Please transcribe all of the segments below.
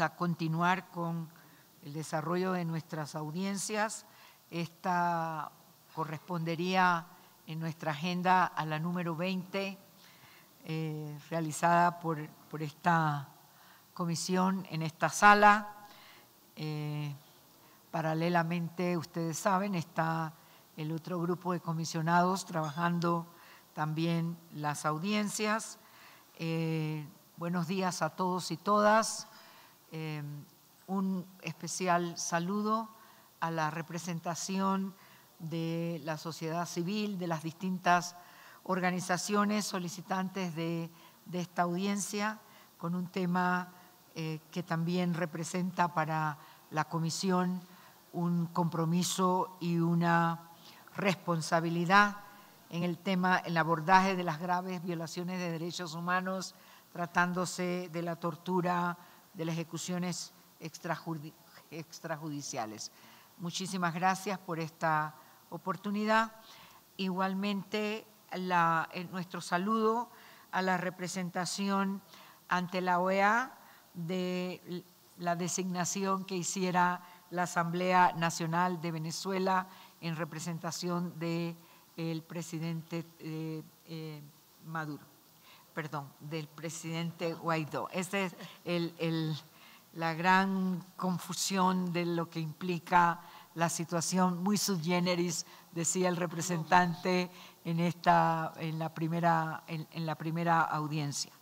A continuar con el desarrollo de nuestras audiencias. Esta correspondería en nuestra agenda a la número 20, eh, realizada por, por, esta comisión en esta sala. Eh, paralelamente, ustedes saben, está el otro grupo de comisionados trabajando también las audiencias. Eh, buenos días a todos y todas. Un especial saludo a la representación de la sociedad civil, de las distintas organizaciones solicitantes de, esta audiencia, con un tema eh, que también representa para la Comisión un compromiso y una responsabilidad en el tema, el abordaje de las graves violaciones de derechos humanos, tratándose de la tortura, de las ejecuciones extrajudiciales. Muchísimas gracias por esta oportunidad. Igualmente, nuestro saludo a la representación ante la OEA de la designación que hiciera la Asamblea Nacional de Venezuela en representación del el presidente eh, eh, Maduro, perdón, del presidente Guaidó. Esa es la gran confusión de lo que implica la situación muy subgéneris, decía el representante en, esta, en, la primera, en, la primera audiencia.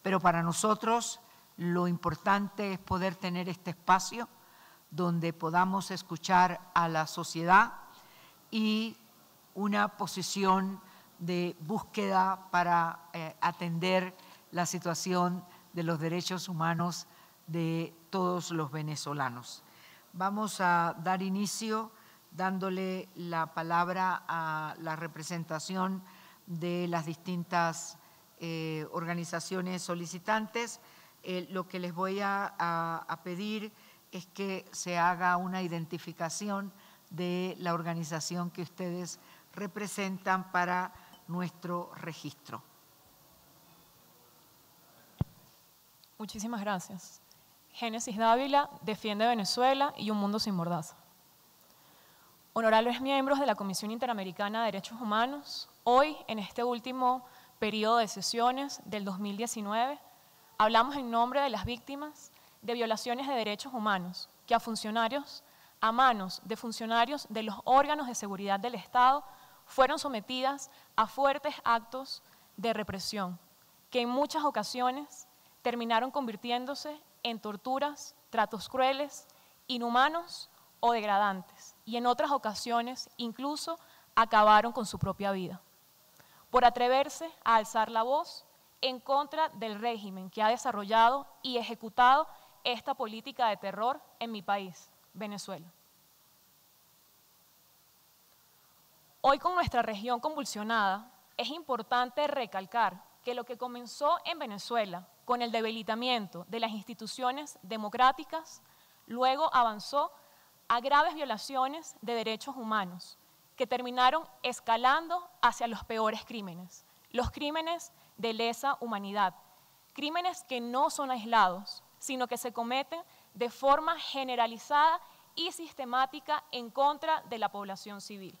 Pero para nosotros lo importante es poder tener este espacio donde podamos escuchar a la sociedad y una posición de búsqueda para eh, atender la situación de los derechos humanos de todos los venezolanos. Vamos a dar inicio dándole la palabra a la representación de las distintas eh, organizaciones solicitantes. Eh, lo que les voy a, pedir es que se haga una identificación de la organización que ustedes representan para nuestro registro. Muchísimas gracias. Génesis Dávila defiende Venezuela y un mundo sin mordaza. Honorables miembros de la Comisión Interamericana de Derechos Humanos, hoy, en este último periodo de sesiones del 2019, hablamos en nombre de las víctimas de violaciones de derechos humanos que a funcionarios, a manos de funcionarios de los órganos de seguridad del Estado, fueron sometidas a fuertes actos de represión, que en muchas ocasiones terminaron convirtiéndose en torturas, tratos crueles, inhumanos o degradantes, y en otras ocasiones incluso acabaron con su propia vida, por atreverse a alzar la voz en contra del régimen que ha desarrollado y ejecutado esta política de terror en mi país, Venezuela. Hoy con nuestra región convulsionada, es importante recalcar que lo que comenzó en Venezuela con el debilitamiento de las instituciones democráticas, luego avanzó a graves violaciones de derechos humanos que terminaron escalando hacia los peores crímenes, los crímenes de lesa humanidad, crímenes que no son aislados, sino que se cometen de forma generalizada y sistemática en contra de la población civil.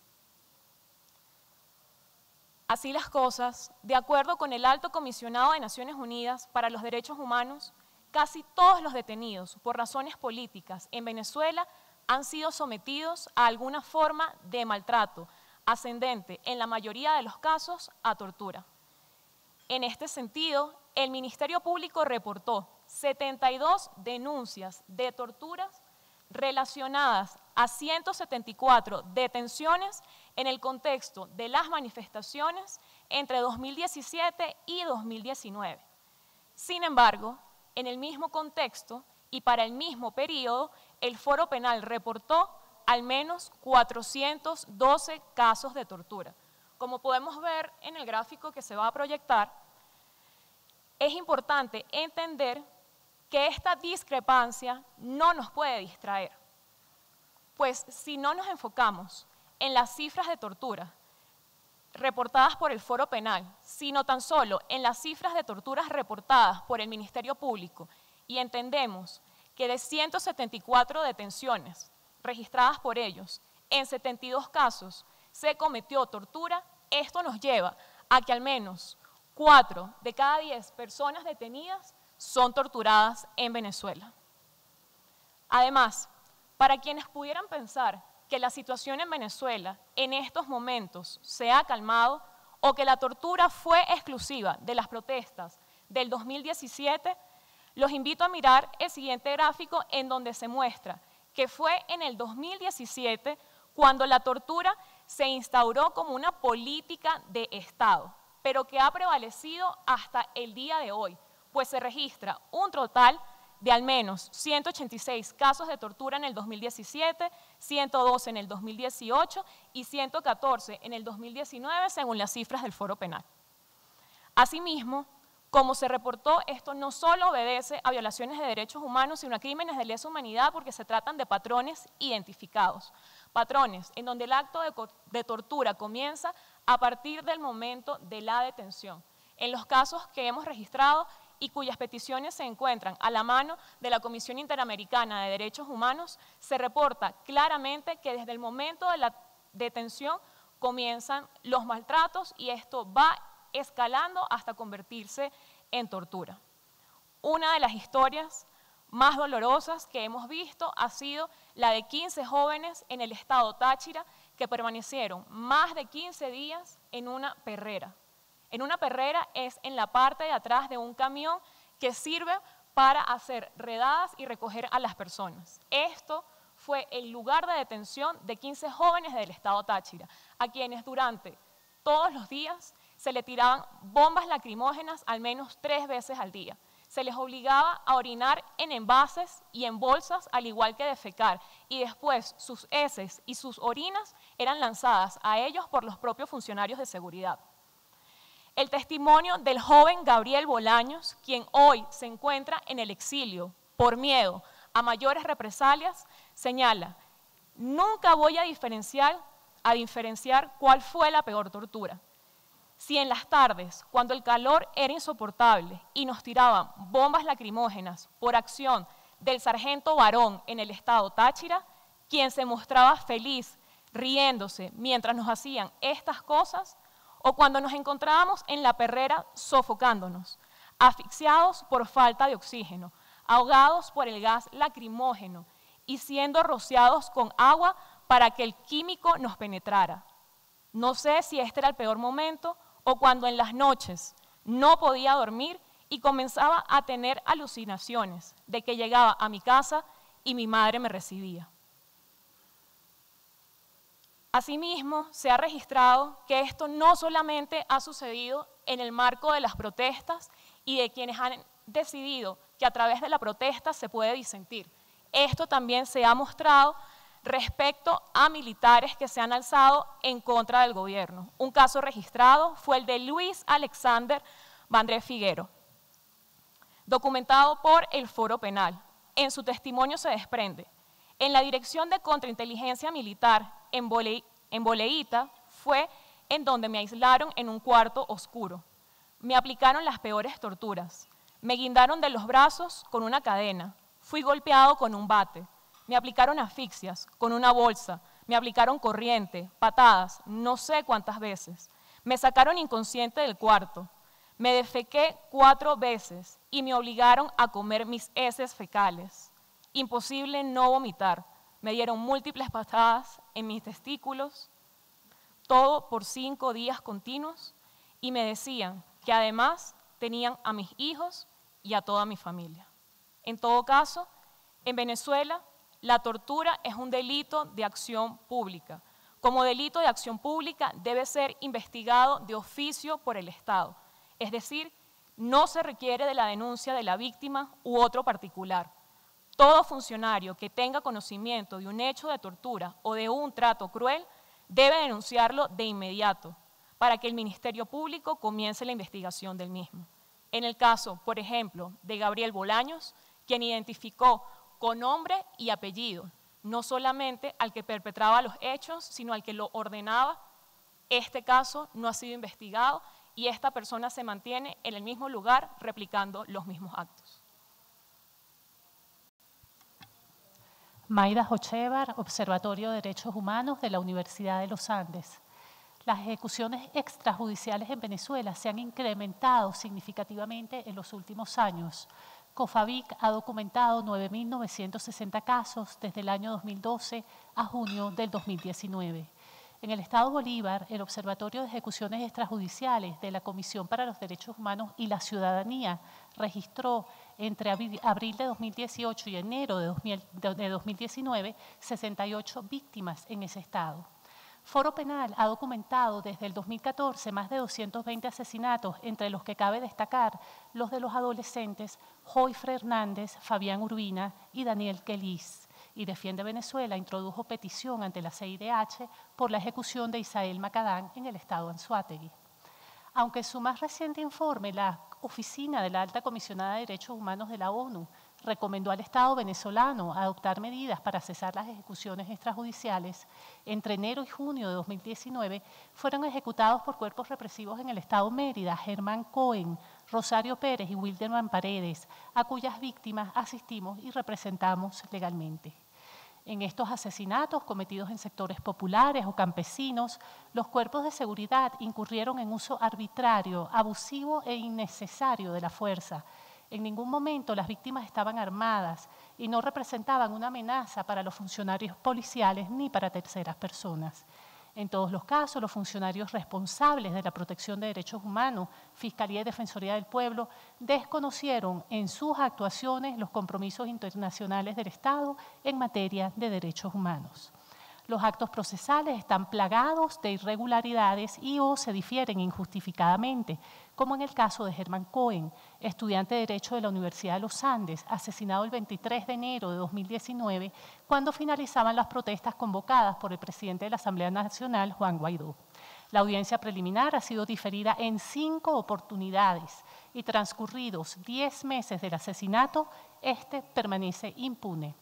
Así las cosas, de acuerdo con el Alto Comisionado de Naciones Unidas para los Derechos Humanos, casi todos los detenidos por razones políticas en Venezuela han sido sometidos a alguna forma de maltrato, ascendente en la mayoría de los casos a tortura. En este sentido, el Ministerio Público reportó 72 denuncias de torturas relacionadas a 174 detenciones en el contexto de las manifestaciones entre 2017 y 2019. Sin embargo, en el mismo contexto y para el mismo periodo, el Foro Penal reportó al menos 412 casos de tortura. Como podemos ver en el gráfico que se va a proyectar, es importante entender que esta discrepancia no nos puede distraer, pues si no nos enfocamos en las cifras de tortura reportadas por el Foro Penal, sino tan solo en las cifras de torturas reportadas por el Ministerio Público y entendemos que de 174 detenciones registradas por ellos, en 72 casos se cometió tortura, esto nos lleva a que al menos 4 de cada 10 personas detenidas son torturadas en Venezuela. Además, para quienes pudieran pensar que la situación en Venezuela en estos momentos se ha calmado o que la tortura fue exclusiva de las protestas del 2017, los invito a mirar el siguiente gráfico en donde se muestra que fue en el 2017 cuando la tortura se instauró como una política de Estado, pero que ha prevalecido hasta el día de hoy, pues se registra un total de al menos 186 casos de tortura en el 2017, 112 en el 2018 y 114 en el 2019, según las cifras del Foro Penal. Asimismo, como se reportó, esto no solo obedece a violaciones de derechos humanos, sino a crímenes de lesa humanidad porque se tratan de patrones identificados. Patrones en donde el acto de, de, tortura comienza a partir del momento de la detención. En los casos que hemos registrado y cuyas peticiones se encuentran a la mano de la Comisión Interamericana de Derechos Humanos, se reporta claramente que desde el momento de la detención comienzan los maltratos y esto va escalando hasta convertirse en tortura. Una de las historias más dolorosas que hemos visto ha sido la de 15 jóvenes en el estado Táchira que permanecieron más de 15 días en una perrera. En una perrera es en la parte de atrás de un camión que sirve para hacer redadas y recoger a las personas. Esto fue el lugar de detención de 15 jóvenes del estado Táchira, a quienes durante todos los días se le tiraban bombas lacrimógenas al menos tres veces al día. Se les obligaba a orinar en envases y en bolsas, al igual que defecar, y después sus heces y sus orinas eran lanzadas a ellos por los propios funcionarios de seguridad. El testimonio del joven Gabriel Bolaños, quien hoy se encuentra en el exilio por miedo a mayores represalias, señala, nunca voy a diferenciar, a diferenciar cuál fue la peor tortura. Si en las tardes, cuando el calor era insoportable y nos tiraban bombas lacrimógenas por acción del sargento varón en el estado Táchira, quien se mostraba feliz, riéndose mientras nos hacían estas cosas, o cuando nos encontrábamos en la perrera sofocándonos, asfixiados por falta de oxígeno, ahogados por el gas lacrimógeno y siendo rociados con agua para que el químico nos penetrara. No sé si este era el peor momento o cuando en las noches no podía dormir y comenzaba a tener alucinaciones de que llegaba a mi casa y mi madre me recibía. Asimismo, se ha registrado que esto no solamente ha sucedido en el marco de las protestas y de quienes han decidido que a través de la protesta se puede disentir. Esto también se ha mostrado respecto a militares que se han alzado en contra del gobierno. Un caso registrado fue el de Luis Alexander Vandré Figuero, documentado por el Foro Penal. En su testimonio se desprende, en la Dirección de Contrainteligencia Militar en, en Boleíta fue en donde me aislaron en un cuarto oscuro. Me aplicaron las peores torturas. Me guindaron de los brazos con una cadena. Fui golpeado con un bate me aplicaron asfixias con una bolsa, me aplicaron corriente, patadas, no sé cuántas veces. Me sacaron inconsciente del cuarto. Me defequé cuatro veces y me obligaron a comer mis heces fecales. Imposible no vomitar. Me dieron múltiples patadas en mis testículos, todo por cinco días continuos, y me decían que además tenían a mis hijos y a toda mi familia. En todo caso, en Venezuela la tortura es un delito de acción pública. Como delito de acción pública debe ser investigado de oficio por el Estado, es decir, no se requiere de la denuncia de la víctima u otro particular. Todo funcionario que tenga conocimiento de un hecho de tortura o de un trato cruel debe denunciarlo de inmediato para que el Ministerio Público comience la investigación del mismo. En el caso, por ejemplo, de Gabriel Bolaños, quien identificó con nombre y apellido, no solamente al que perpetraba los hechos, sino al que lo ordenaba. Este caso no ha sido investigado y esta persona se mantiene en el mismo lugar replicando los mismos actos. Maida Jochevar, Observatorio de Derechos Humanos de la Universidad de los Andes. Las ejecuciones extrajudiciales en Venezuela se han incrementado significativamente en los últimos años. COFAVIC ha documentado 9.960 casos desde el año 2012 a junio del 2019. En el Estado Bolívar, el Observatorio de Ejecuciones Extrajudiciales de la Comisión para los Derechos Humanos y la Ciudadanía registró entre abril de 2018 y enero de 2019 68 víctimas en ese estado. Foro Penal ha documentado desde el 2014 más de 220 asesinatos, entre los que cabe destacar los de los adolescentes Joyfre Hernández, Fabián Urbina y Daniel Kelis y Defiende Venezuela introdujo petición ante la CIDH por la ejecución de Isael Macadán en el estado Anzuategui. Aunque su más reciente informe, la Oficina de la Alta Comisionada de Derechos Humanos de la ONU recomendó al Estado venezolano adoptar medidas para cesar las ejecuciones extrajudiciales, entre enero y junio de 2019 fueron ejecutados por cuerpos represivos en el Estado Mérida Germán Cohen, Rosario Pérez y Wilderman Paredes, a cuyas víctimas asistimos y representamos legalmente. En estos asesinatos cometidos en sectores populares o campesinos, los cuerpos de seguridad incurrieron en uso arbitrario, abusivo e innecesario de la fuerza. En ningún momento las víctimas estaban armadas y no representaban una amenaza para los funcionarios policiales ni para terceras personas. En todos los casos, los funcionarios responsables de la protección de derechos humanos, Fiscalía y Defensoría del Pueblo, desconocieron en sus actuaciones los compromisos internacionales del Estado en materia de derechos humanos. Los actos procesales están plagados de irregularidades y o se difieren injustificadamente, como en el caso de Germán Cohen, estudiante de Derecho de la Universidad de los Andes, asesinado el 23 de enero de 2019, cuando finalizaban las protestas convocadas por el presidente de la Asamblea Nacional, Juan Guaidó. La audiencia preliminar ha sido diferida en cinco oportunidades y transcurridos diez meses del asesinato, este permanece impune.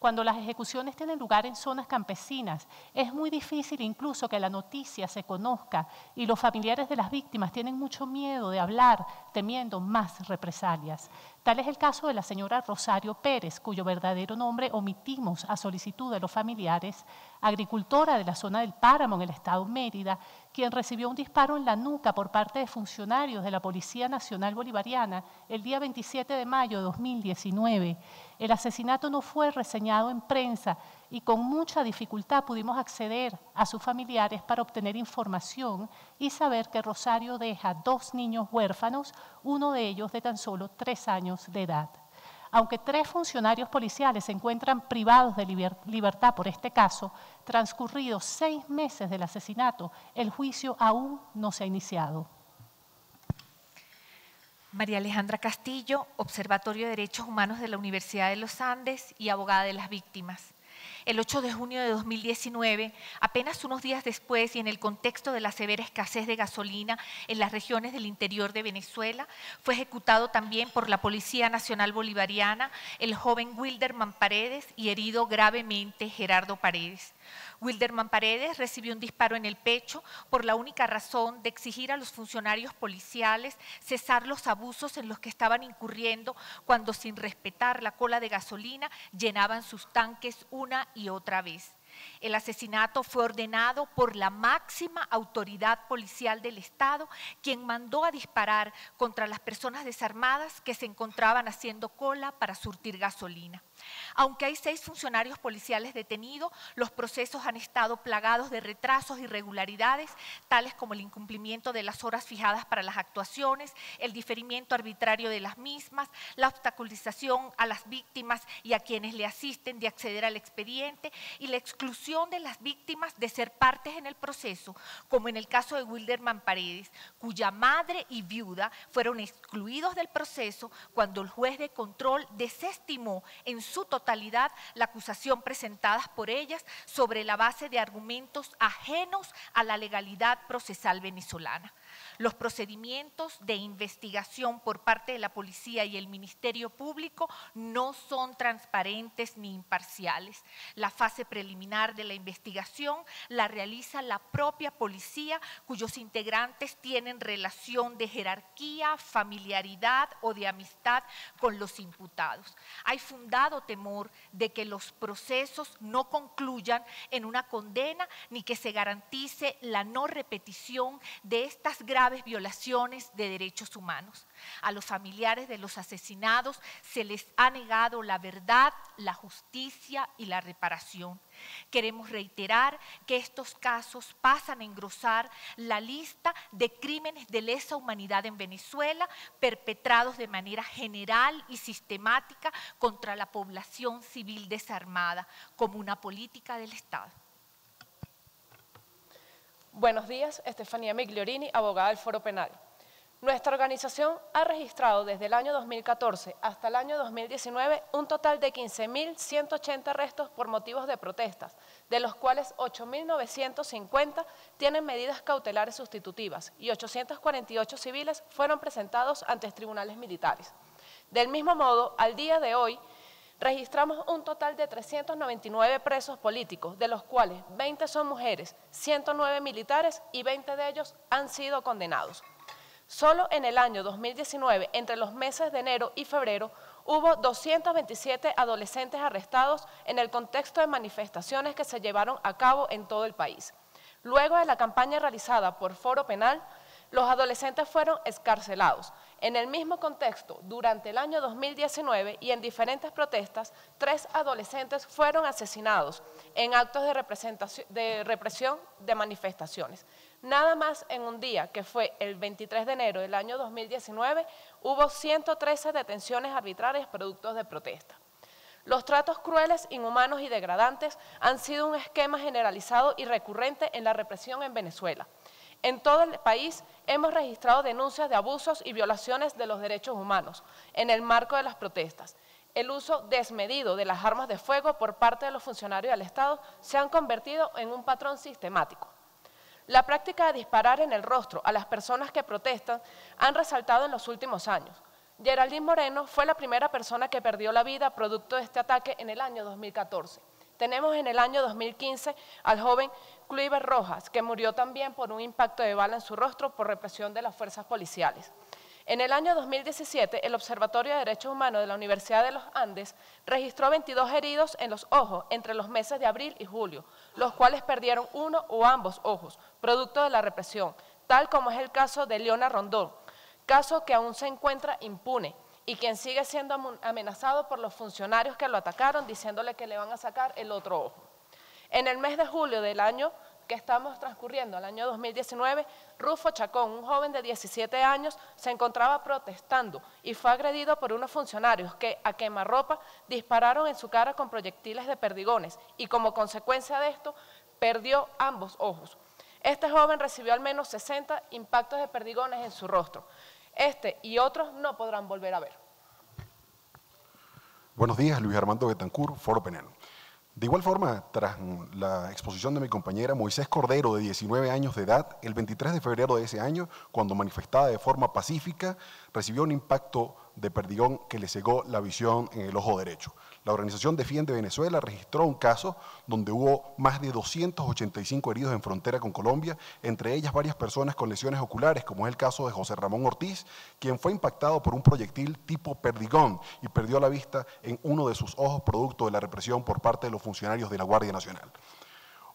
Cuando las ejecuciones tienen lugar en zonas campesinas, es muy difícil incluso que la noticia se conozca y los familiares de las víctimas tienen mucho miedo de hablar, temiendo más represalias. Tal es el caso de la señora Rosario Pérez, cuyo verdadero nombre omitimos a solicitud de los familiares, agricultora de la zona del Páramo en el estado Mérida, quien recibió un disparo en la nuca por parte de funcionarios de la Policía Nacional Bolivariana el día 27 de mayo de 2019. El asesinato no fue reseñado en prensa y con mucha dificultad pudimos acceder a sus familiares para obtener información y saber que Rosario deja dos niños huérfanos, uno de ellos de tan solo tres años de edad. Aunque tres funcionarios policiales se encuentran privados de libertad por este caso, transcurridos seis meses del asesinato, el juicio aún no se ha iniciado. María Alejandra Castillo, Observatorio de Derechos Humanos de la Universidad de los Andes y abogada de las víctimas el 8 de junio de 2019, apenas unos días después y en el contexto de la severa escasez de gasolina en las regiones del interior de Venezuela, fue ejecutado también por la Policía Nacional Bolivariana el joven Wilderman Paredes y herido gravemente Gerardo Paredes. Wilderman Paredes recibió un disparo en el pecho por la única razón de exigir a los funcionarios policiales cesar los abusos en los que estaban incurriendo cuando sin respetar la cola de gasolina llenaban sus tanques una y otra vez. El asesinato fue ordenado por la máxima autoridad policial del Estado, quien mandó a disparar contra las personas desarmadas que se encontraban haciendo cola para surtir gasolina. Aunque hay seis funcionarios policiales detenidos, los procesos han estado plagados de retrasos irregularidades, tales como el incumplimiento de las horas fijadas para las actuaciones, el diferimiento arbitrario de las mismas, la obstaculización a las víctimas y a quienes le asisten de acceder al expediente y la exclusión de las víctimas de ser partes en el proceso, como en el caso de Wilderman Paredes, cuya madre y viuda fueron excluidos del proceso cuando el juez de control desestimó en su totalidad la acusación presentada por ellas sobre la base de argumentos ajenos a la legalidad procesal venezolana. Los procedimientos de investigación por parte de la policía y el Ministerio Público no son transparentes ni imparciales. La fase preliminar de la investigación la realiza la propia policía, cuyos integrantes tienen relación de jerarquía, familiaridad o de amistad con los imputados. Hay fundado temor de que los procesos no concluyan en una condena ni que se garantice la no repetición de estas graves violaciones de derechos humanos. A los familiares de los asesinados se les ha negado la verdad, la justicia y la reparación. Queremos reiterar que estos casos pasan a engrosar la lista de crímenes de lesa humanidad en Venezuela perpetrados de manera general y sistemática contra la población civil desarmada como una política del Estado. Buenos días, Estefanía Migliorini, abogada del Foro Penal. Nuestra organización ha registrado desde el año 2014 hasta el año 2019 un total de 15.180 arrestos por motivos de protestas, de los cuales 8.950 tienen medidas cautelares sustitutivas y 848 civiles fueron presentados ante tribunales militares. Del mismo modo, al día de hoy, registramos un total de 399 presos políticos, de los cuales 20 son mujeres, 109 militares y 20 de ellos han sido condenados. Solo en el año 2019, entre los meses de enero y febrero, hubo 227 adolescentes arrestados en el contexto de manifestaciones que se llevaron a cabo en todo el país. Luego de la campaña realizada por Foro Penal, los adolescentes fueron escarcelados. En el mismo contexto, durante el año 2019 y en diferentes protestas, tres adolescentes fueron asesinados en actos de, represión de manifestaciones. Nada más en un día, que fue el 23 de enero del año 2019, hubo 113 detenciones arbitrarias productos de protesta. Los tratos crueles, inhumanos y degradantes han sido un esquema generalizado y recurrente en la represión en Venezuela. En todo el país hemos registrado denuncias de abusos y violaciones de los derechos humanos en el marco de las protestas. El uso desmedido de las armas de fuego por parte de los funcionarios del Estado se han convertido en un patrón sistemático. La práctica de disparar en el rostro a las personas que protestan han resaltado en los últimos años. Geraldine Moreno fue la primera persona que perdió la vida producto de este ataque en el año 2014. Tenemos en el año 2015 al joven Kluiber Rojas, que murió también por un impacto de bala en su rostro por represión de las fuerzas policiales. En el año 2017, el Observatorio de Derechos Humanos de la Universidad de los Andes registró 22 heridos en los ojos entre los meses de abril y julio, los cuales perdieron uno o ambos ojos, producto de la represión, tal como es el caso de Leona Rondón, caso que aún se encuentra impune y quien sigue siendo amenazado por los funcionarios que lo atacaron diciéndole que le van a sacar el otro ojo. En el mes de julio del año que estamos transcurriendo, el año 2019, Rufo Chacón, un joven de 17 años, se encontraba protestando y fue agredido por unos funcionarios que a quemarropa dispararon en su cara con proyectiles de perdigones y como consecuencia de esto perdió ambos ojos. Este joven recibió al menos 60 impactos de perdigones en su rostro. Este y otros no podrán volver a ver. Buenos días, Luis Armando Betancur, Foro Penal. De igual forma, tras la exposición de mi compañera Moisés Cordero, de 19 años de edad, el 23 de febrero de ese año, cuando manifestaba de forma pacífica, recibió un impacto de perdigón que le cegó la visión en el ojo derecho. La organización Defiende Venezuela registró un caso donde hubo más de 285 heridos en frontera con Colombia, entre ellas varias personas con lesiones oculares, como es el caso de José Ramón Ortiz, quien fue impactado por un proyectil tipo perdigón y perdió la vista en uno de sus ojos producto de la represión por parte de los funcionarios de la Guardia Nacional.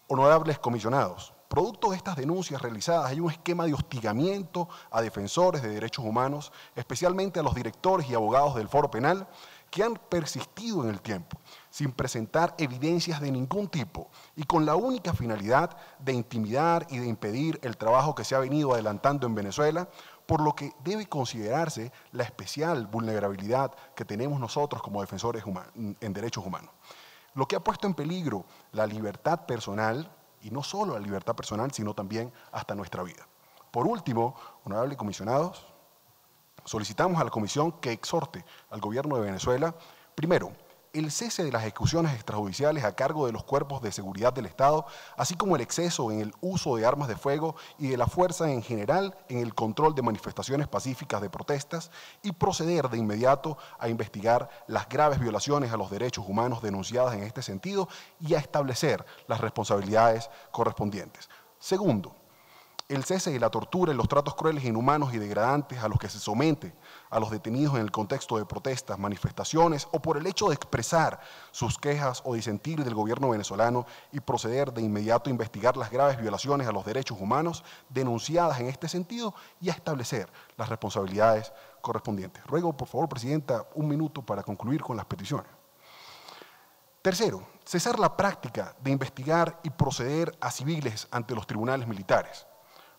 Honorables comisionados, Producto de estas denuncias realizadas hay un esquema de hostigamiento a defensores de derechos humanos, especialmente a los directores y abogados del foro penal, que han persistido en el tiempo, sin presentar evidencias de ningún tipo y con la única finalidad de intimidar y de impedir el trabajo que se ha venido adelantando en Venezuela, por lo que debe considerarse la especial vulnerabilidad que tenemos nosotros como defensores en derechos humanos. Lo que ha puesto en peligro la libertad personal, y no solo la libertad personal, sino también hasta nuestra vida. Por último, honorables comisionados, solicitamos a la Comisión que exhorte al gobierno de Venezuela, primero, el cese de las ejecuciones extrajudiciales a cargo de los cuerpos de seguridad del Estado, así como el exceso en el uso de armas de fuego y de la fuerza en general en el control de manifestaciones pacíficas de protestas y proceder de inmediato a investigar las graves violaciones a los derechos humanos denunciadas en este sentido y a establecer las responsabilidades correspondientes. Segundo, el cese de la tortura y los tratos crueles, inhumanos y degradantes a los que se somete a los detenidos en el contexto de protestas, manifestaciones o por el hecho de expresar sus quejas o disentir del gobierno venezolano y proceder de inmediato a investigar las graves violaciones a los derechos humanos denunciadas en este sentido y a establecer las responsabilidades correspondientes. Ruego, por favor, Presidenta, un minuto para concluir con las peticiones. Tercero, cesar la práctica de investigar y proceder a civiles ante los tribunales militares.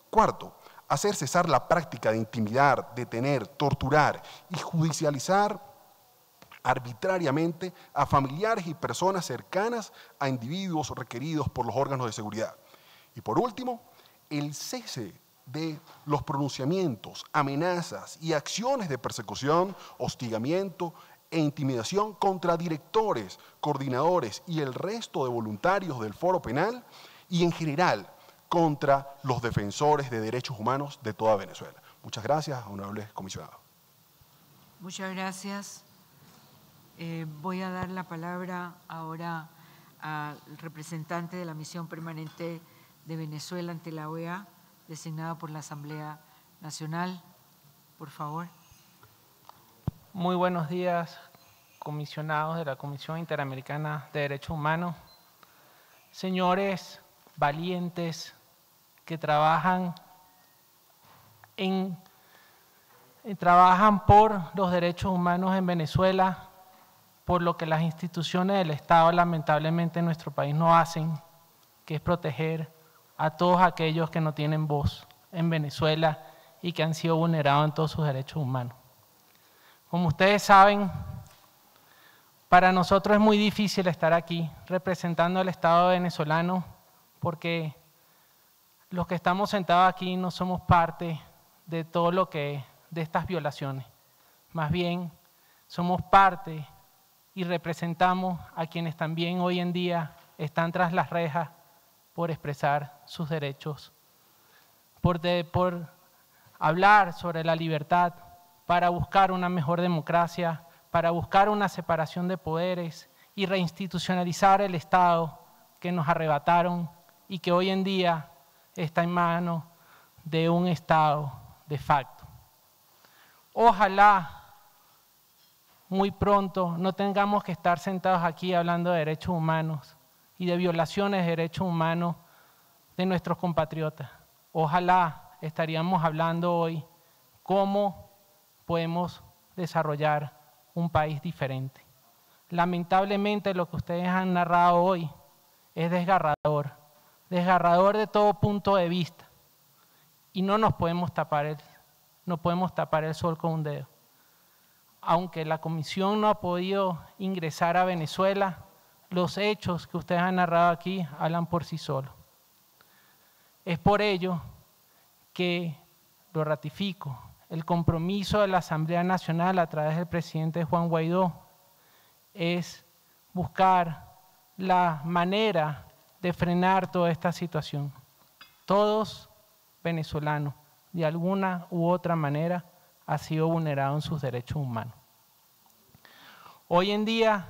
Cuarto, hacer cesar la práctica de intimidar, detener, torturar y judicializar arbitrariamente a familiares y personas cercanas a individuos requeridos por los órganos de seguridad. Y por último, el cese de los pronunciamientos, amenazas y acciones de persecución, hostigamiento e intimidación contra directores, coordinadores y el resto de voluntarios del foro penal y en general contra los defensores de derechos humanos de toda Venezuela. Muchas gracias, honorable comisionado. Muchas gracias. Eh, voy a dar la palabra ahora al representante de la misión permanente de Venezuela ante la OEA, designada por la Asamblea Nacional. Por favor. Muy buenos días, comisionados de la Comisión Interamericana de Derechos Humanos. Señores valientes, que trabajan en, eh, trabajan por los derechos humanos en Venezuela, por lo que las instituciones del Estado lamentablemente en nuestro país no hacen, que es proteger a todos aquellos que no tienen voz en Venezuela y que han sido vulnerados en todos sus derechos humanos. Como ustedes saben, para nosotros es muy difícil estar aquí representando al Estado venezolano porque los que estamos sentados aquí no somos parte de todo lo que, de estas violaciones. Más bien, somos parte y representamos a quienes también hoy en día están tras las rejas por expresar sus derechos, por, por hablar sobre la libertad, para buscar una mejor democracia, para buscar una separación de poderes y reinstitucionalizar el Estado que nos arrebataron y que hoy en día está en manos de un Estado de facto. Ojalá muy pronto no tengamos que estar sentados aquí hablando de derechos humanos y de violaciones de derechos humanos de nuestros compatriotas. Ojalá estaríamos hablando hoy cómo podemos desarrollar un país diferente. Lamentablemente lo que ustedes han narrado hoy es desgarrador desgarrador de todo punto de vista. Y no nos podemos tapar el, no podemos tapar el sol con un dedo. Aunque la comisión no ha podido ingresar a Venezuela, los hechos que ustedes han narrado aquí hablan por sí solos. Es por ello que lo ratifico, el compromiso de la Asamblea Nacional a través del presidente Juan Guaidó es buscar la manera de frenar toda esta situación. Todos venezolanos, de alguna u otra manera, han sido vulnerados en sus derechos humanos. Hoy en día,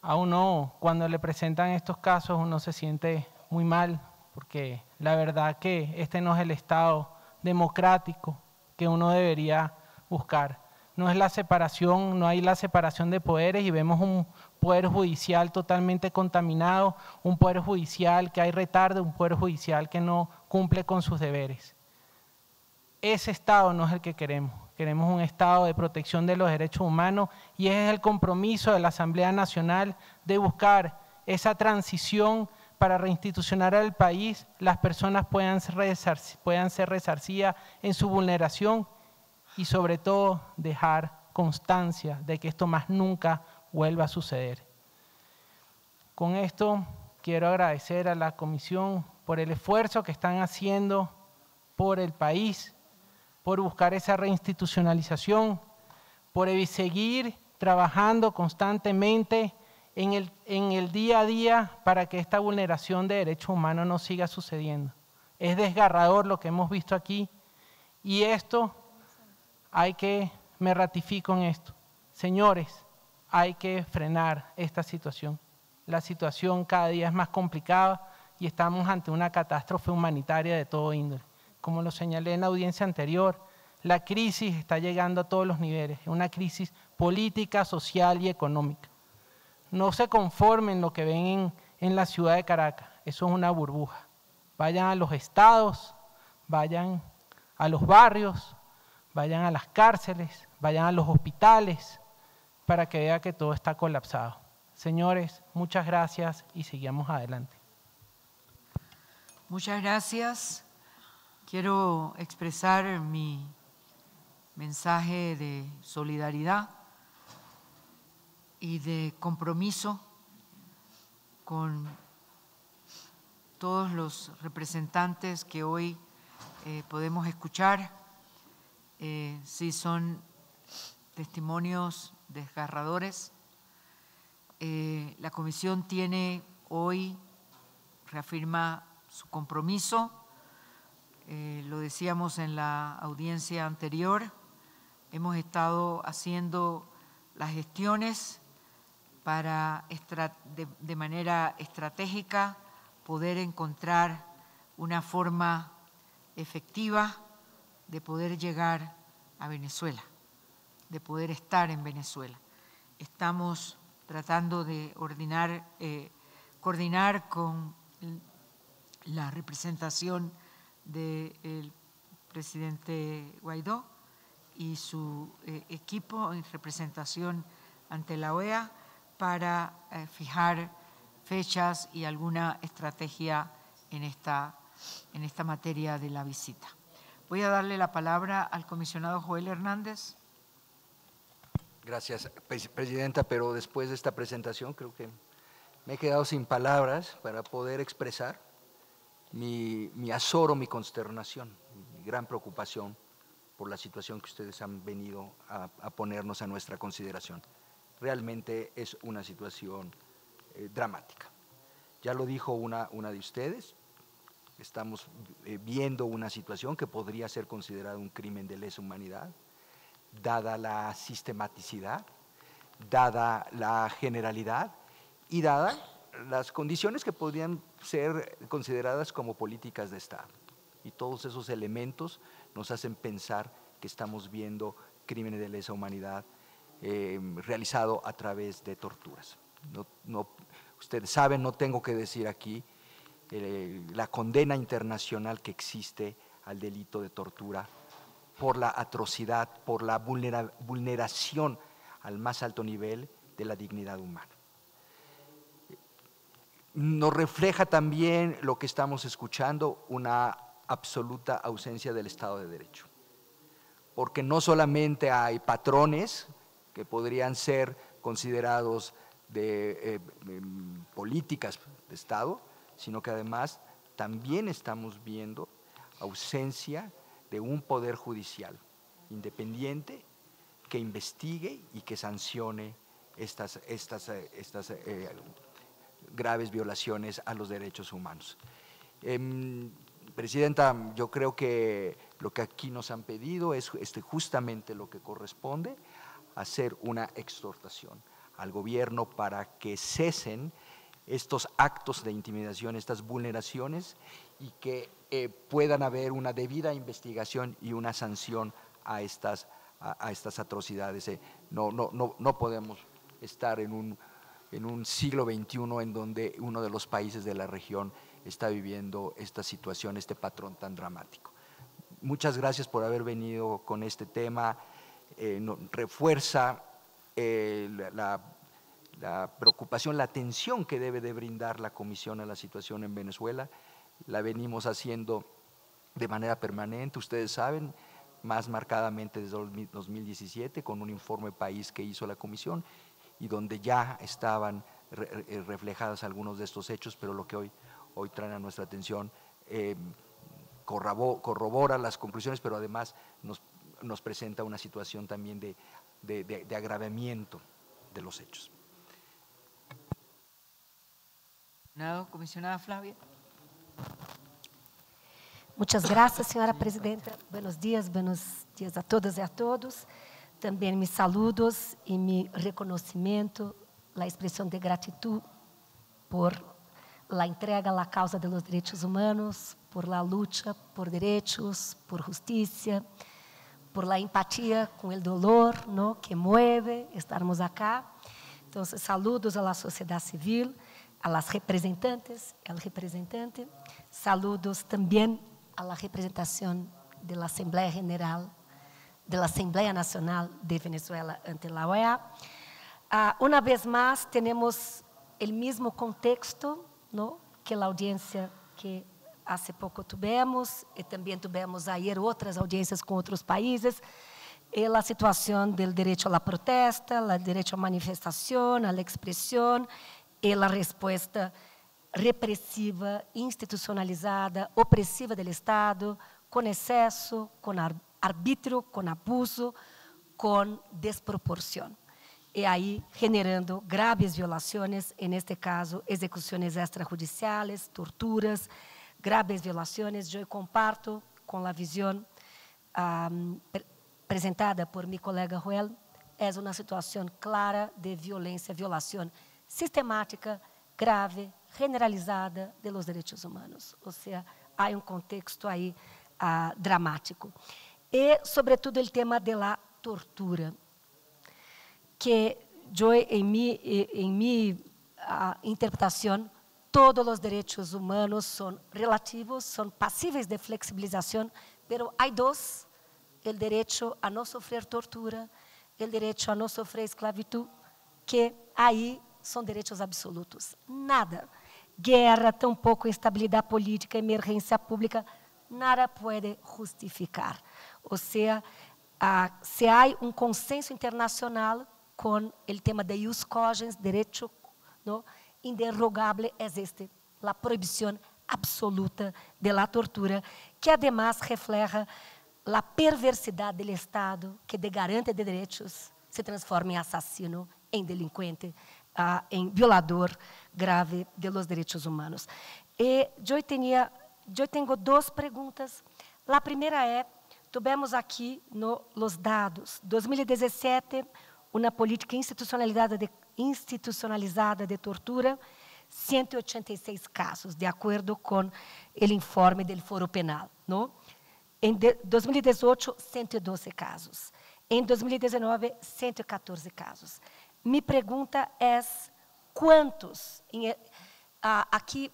a uno, cuando le presentan estos casos, uno se siente muy mal, porque la verdad que este no es el Estado democrático que uno debería buscar. No es la separación, no hay la separación de poderes y vemos un poder judicial totalmente contaminado, un poder judicial que hay retardo, un poder judicial que no cumple con sus deberes. Ese Estado no es el que queremos. Queremos un Estado de protección de los derechos humanos y ese es el compromiso de la Asamblea Nacional de buscar esa transición para reinstitucionar al país, las personas puedan ser, puedan ser resarcidas en su vulneración y sobre todo dejar constancia de que esto más nunca vuelva a suceder. Con esto quiero agradecer a la comisión por el esfuerzo que están haciendo por el país, por buscar esa reinstitucionalización, por seguir trabajando constantemente en el, en el día a día para que esta vulneración de derechos humanos no siga sucediendo. Es desgarrador lo que hemos visto aquí y esto hay que, me ratifico en esto. Señores, hay que frenar esta situación. La situación cada día es más complicada y estamos ante una catástrofe humanitaria de todo índole. Como lo señalé en la audiencia anterior, la crisis está llegando a todos los niveles, una crisis política, social y económica. No se conformen lo que ven en, en la ciudad de Caracas, eso es una burbuja. Vayan a los estados, vayan a los barrios, vayan a las cárceles, vayan a los hospitales, para que vea que todo está colapsado. Señores, muchas gracias y sigamos adelante. Muchas gracias. Quiero expresar mi mensaje de solidaridad y de compromiso con todos los representantes que hoy eh, podemos escuchar. Eh, si son testimonios desgarradores. Eh, la comisión tiene hoy, reafirma su compromiso, eh, lo decíamos en la audiencia anterior, hemos estado haciendo las gestiones para de, manera estratégica poder encontrar una forma efectiva de poder llegar a Venezuela, de poder estar en Venezuela. Estamos tratando de ordenar, eh, coordinar con la representación del presidente Guaidó y su eh, equipo en representación ante la OEA para eh, fijar fechas y alguna estrategia en esta, en esta materia de la visita. Voy a darle la palabra al comisionado Joel Hernández. Gracias, Presidenta, pero después de esta presentación creo que me he quedado sin palabras para poder expresar mi, mi mi consternación, mi gran preocupación por la situación que ustedes han venido a, ponernos a nuestra consideración. Realmente es una situación eh, dramática. Ya lo dijo una, una de ustedes, estamos eh, viendo una situación que podría ser considerada un crimen de lesa humanidad, dada la sistematicidad, dada la generalidad y dada las condiciones que podrían ser consideradas como políticas de Estado. Y todos esos elementos nos hacen pensar que estamos viendo crímenes de lesa humanidad eh, realizado a través de torturas. No, ustedes saben, no tengo que decir aquí la condena internacional que existe al delito de tortura por la atrocidad, por la vulneración al más alto nivel de la dignidad humana nos refleja también lo que estamos escuchando, una absoluta ausencia del Estado de Derecho. Porque no solamente hay patrones que podrían ser considerados de eh, em, políticas de Estado, sino que además también estamos viendo ausencia de un poder judicial independiente que investigue y que sancione estas, estas, eh, estas eh, graves violaciones a los derechos humanos. Em, Presidenta, yo creo que lo que aquí nos han pedido es este, justamente lo que corresponde, hacer una exhortación al gobierno para que cesen estos actos de intimidación, estas vulneraciones y que eh, puedan haber una debida investigación y una sanción a estas, a, estas atrocidades. Eh, no, no, no, no podemos estar en un en un siglo XXI en donde uno de los países de la región está viviendo esta situación, este patrón tan dramático. Muchas gracias por haber venido con este tema. Eh, refuerza la, la, preocupación, la atención que debe de brindar la Comisión a la situación en Venezuela. La venimos haciendo de manera permanente, ustedes saben, más marcadamente desde 2017, con un informe país que hizo la Comisión y donde ya estaban eh, reflejados algunos de estos hechos, pero lo que hoy, hoy traen a nuestra atención eh, corrobora las conclusiones, pero además nos, nos presenta una situación también de, de, de agravamiento de los hechos. Comisionada Flavia. Muchas gracias, señora presidenta. Buenos días, buenos días a todas y a todos. También mis saludos y mi reconocimiento, la expresión de gratitud por la entrega a la causa de los derechos humanos, por la lucha por derechos, por justicia, por la empatía con el dolor ¿no? que mueve estarmos acá. Entonces, saludos a la sociedad civil a representantes, el representante. Saludos también a la representación de la Asamblea General, de la Asamblea Nacional de Venezuela ante la OEA. Uh, una vez más, tenemos el mismo contexto ¿no? que la audiencia que hace pouco tivemos, e também tivemos ayer outras audiências com outros países, e a situação do direito à protesta, o direito à manifestação, à expressão, e a resposta repressiva, institucionalizada, opressiva do Estado, com excesso, com arbítrio, com abuso, com desproporção. E aí generando graves violações, neste caso, execuções extrajudiciais, torturas, graves violações. Eu comparto com a visão um, apresentada por meu colega Ruel, é uma situação clara de violência, violação sistemática, grave, generalizada de los direitos humanos. Ou seja, há um contexto aí ah, dramático. E, sobretudo, o tema da tortura, que eu, em minha, ah, interpretação, todos os direitos humanos são relativos, são passíveis de flexibilização, mas há dois: o direito a não sofrer tortura, o direito a não sofrer esclavitud, que aí são direitos absolutos. Nada. Guerra, tampouco instabilidade política, emergência pública, nada pode justificar. Ou seja, ah, se há um consenso internacional com o tema de ius cogens, direito no, inderrogável, existe a proibição absoluta de la tortura, que además refleja a perversidade do Estado, que de garante de direitos se transforma em assassino, em delinquente, ah, em violador grave de los direitos humanos. E eu tinha, eu tenho duas perguntas. A primeira é, tivemos aqui no los dados, 2017, uma política institucionalizada de, institucionalizada de tortura, 186 casos, de acordo com o informe do Foro Penal. Não? Em 2018, 112 casos. Em 2019, 114 casos. Mi pergunta é quantos, em, aqui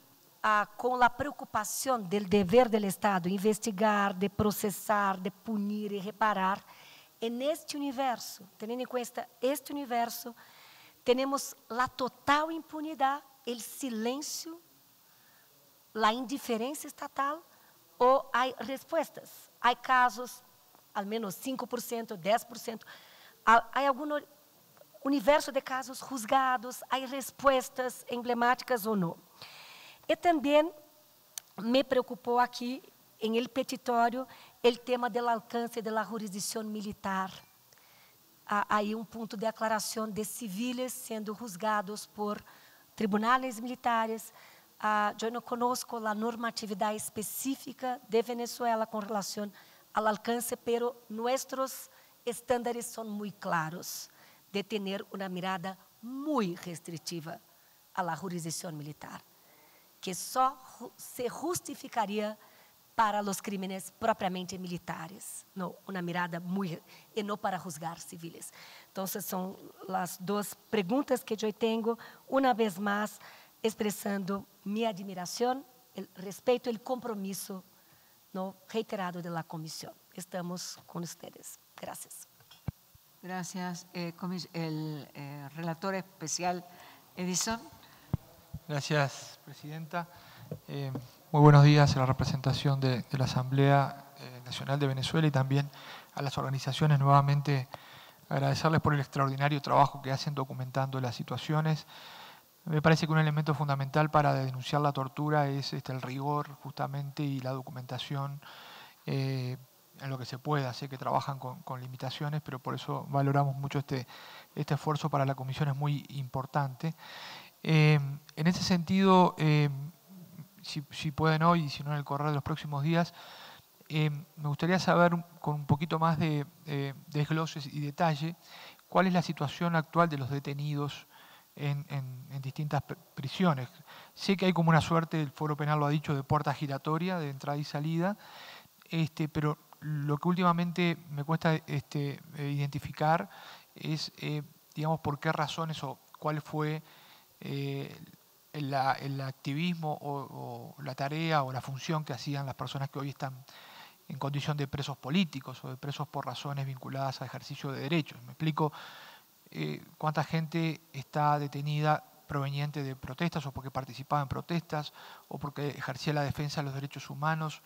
com a preocupação do dever do Estado, investigar, de processar, de punir e reparar, neste universo, tendo em conta este universo, temos a total impunidade, o silêncio, a indiferença estatal, ou há respostas? Há casos, ao menos 5%, 10%, há, há algum universo de casos juzgados, há respostas emblemáticas ou não. E também me preocupou aqui, em el petitório, o tema do alcance da jurisdição militar. Há aí um ponto de aclaração de civis sendo juzgados por tribunais militares. Ah, eu não conosco a normatividade específica de Venezuela com relação ao alcance, pero nossos estándares são muito claros de ter uma mirada muito restritiva à la militar, que só se justificaria para os crimes propriamente militares, uma una mirada muito e não para juzgar civis. Então, são as duas perguntas que eu tenho, uma vez mais expressando minha admiração, respeito e compromisso no reiterado de la comisión. Estamos com vocês. Obrigada. Gracias. Eh, el eh, relator especial, Edison. Gracias, Presidenta. Eh, muy buenos días a la representación de, la Asamblea Nacional de Venezuela y también a las organizaciones. Nuevamente agradecerles por el extraordinario trabajo que hacen documentando las situaciones. Me parece que un elemento fundamental para denunciar la tortura es este, el rigor justamente y la documentación en lo que se pueda. Sé que trabajan con, limitaciones, pero por eso valoramos mucho este, este esfuerzo para la Comisión, es muy importante. Eh, en ese sentido, eh, si, pueden hoy y si no en el correo de los próximos días, eh, me gustaría saber con un poquito más de desgloses y detalle cuál es la situación actual de los detenidos en, distintas prisiones. Sé que hay como una suerte, el Foro Penal lo ha dicho, de puerta giratoria, de entrada y salida, este, pero lo que últimamente me cuesta este, identificar es, eh, digamos, por qué razones o cuál fue eh, el, activismo o, la tarea o la función que hacían las personas que hoy están en condición de presos políticos o de presos por razones vinculadas a ejercicio de derechos. Me explico eh, cuánta gente está detenida proveniente de protestas o porque participaba en protestas o porque ejercía la defensa de los derechos humanos